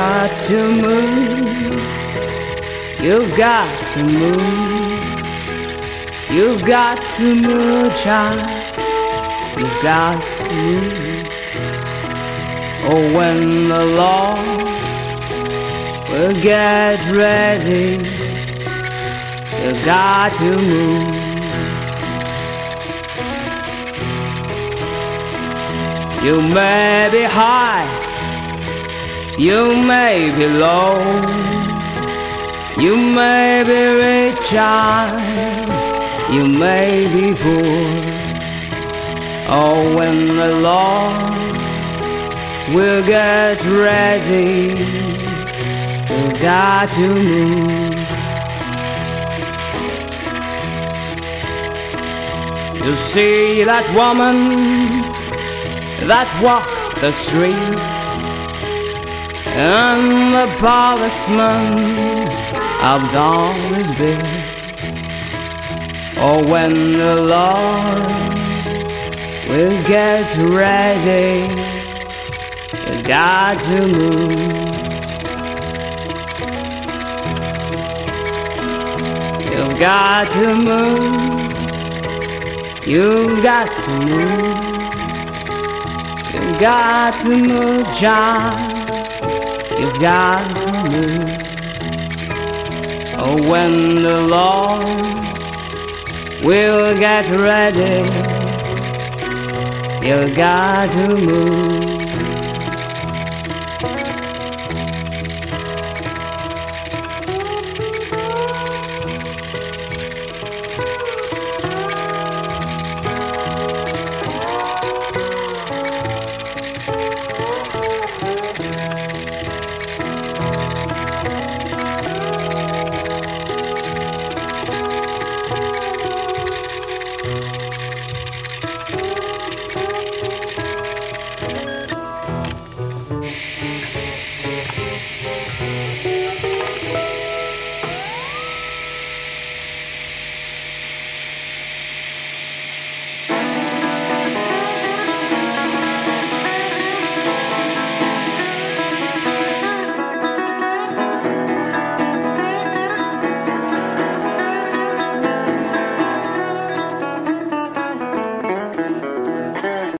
got to move. You've got to move. You've got to move, child. You've got to move. Oh, when the Lord will get ready, you've got to move. You may be high, you may be low, you may be rich, you may be poor. Oh, when the Lord will get ready, you got to move. You see that woman that walked the street and the policeman I've always been. Or when the Lord will get ready, you got to move. You've got to move. You've got to move. You've got to move, John. To move. Oh, when the Lord will get ready, you got to move.